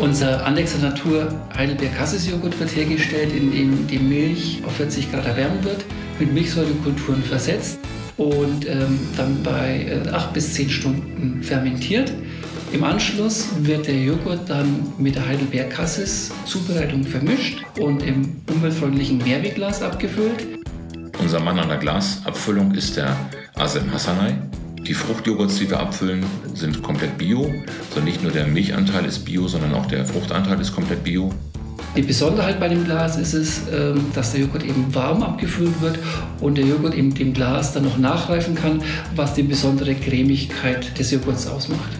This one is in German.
Unser Annex der Natur Heidelberg Cassis Joghurt wird hergestellt, indem die Milch auf 40 Grad erwärmt wird, mit Milchsäurekulturen versetzt und ähm, dann bei äh, 8 bis 10 Stunden fermentiert. Im Anschluss wird der Joghurt dann mit der Heidelberg Cassis Zubereitung vermischt und im umweltfreundlichen Mehrwegglas abgefüllt. Unser Mann an der Glasabfüllung ist der Asem Hassanay. Die Fruchtjoghurts, die wir abfüllen, sind komplett bio. Also nicht nur der Milchanteil ist bio, sondern auch der Fruchtanteil ist komplett bio. Die Besonderheit bei dem Glas ist es, ähm, dass der Joghurt eben warm abgefüllt wird und der Joghurt in dem Glas dann noch nachreifen kann, was die besondere Cremigkeit des Joghurts ausmacht.